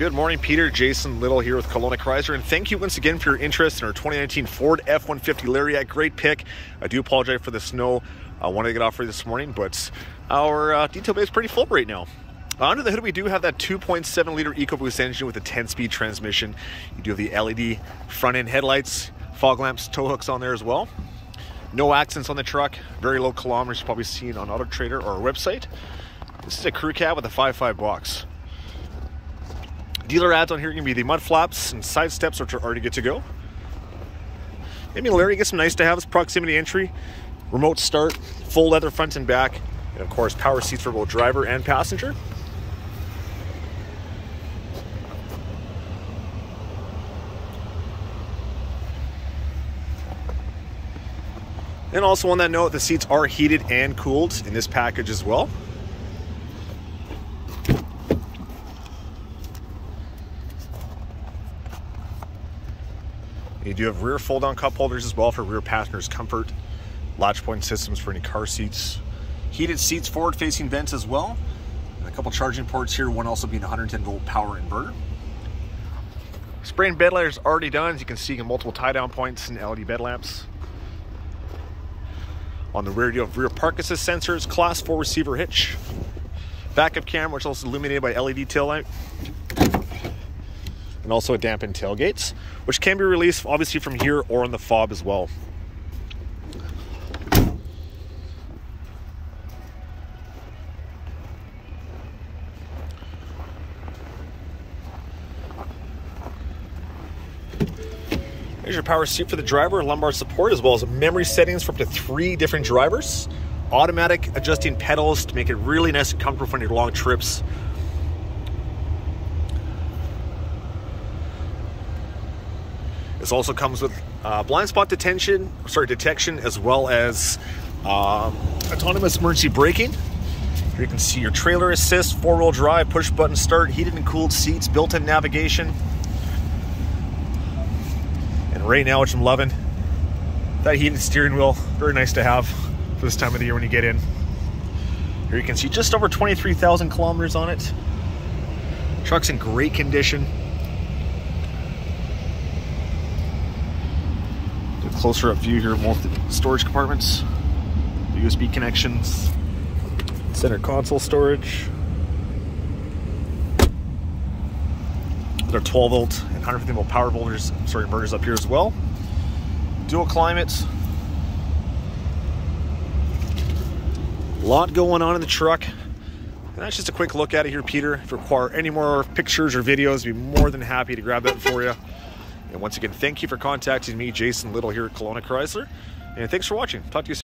Good morning, Peter. Jayson Little here with Kelowna Chrysler, and thank you once again for your interest in our 2019 Ford F-150 Lariat. Great pick. I do apologize for the snow. I wanted to get off for this morning, but our uh, detail bay is pretty full right now. Under the hood, we do have that 2.7 liter EcoBoost engine with a 10-speed transmission. You do have the LED front-end headlights, fog lamps, tow hooks on there as well. No accents on the truck. Very low kilometers. Probably seen on Auto Trader or our website. This is a crew cab with a 5.5 box. Dealer ads on here to be the mud flaps and side steps, which are already good to go. Maybe Larry gets some nice to have proximity entry, remote start, full leather front and back, and of course power seats for both driver and passenger. And also on that note, the seats are heated and cooled in this package as well. You do have rear fold-down cup holders as well for rear passengers' comfort. Latch point systems for any car seats. Heated seats, forward-facing vents as well. And a couple charging ports here, one also being 110 volt power inverter. Spray and bed layers already done. As you can see, you multiple tie-down points and LED bed lamps. On the rear, you have rear park assist sensors, class 4 receiver hitch. Backup camera, which is also illuminated by LED tail light and also a dampened tailgates, which can be released obviously from here or on the fob as well. Here's your power seat for the driver lumbar support, as well as memory settings for up to three different drivers. Automatic adjusting pedals to make it really nice and comfortable for your long trips. This also comes with uh, blind spot detention, sorry, detection, as well as um, autonomous emergency braking. Here you can see your trailer assist, four-wheel drive, push button start, heated and cooled seats, built-in navigation. And right now, which I'm loving, that heated steering wheel, very nice to have for this time of the year when you get in. Here you can see just over 23,000 kilometers on it. Truck's in great condition. Closer up view here of both the storage compartments, the USB connections, center console storage. There are 12 volt and 150 volt power volters, sorry, inverters up here as well. Dual climate. A lot going on in the truck. And that's just a quick look at it here, Peter. If you require any more pictures or videos, I'd be more than happy to grab that for you. And once again, thank you for contacting me, Jayson Little, here at Kelowna Chrysler. And thanks for watching. Talk to you soon.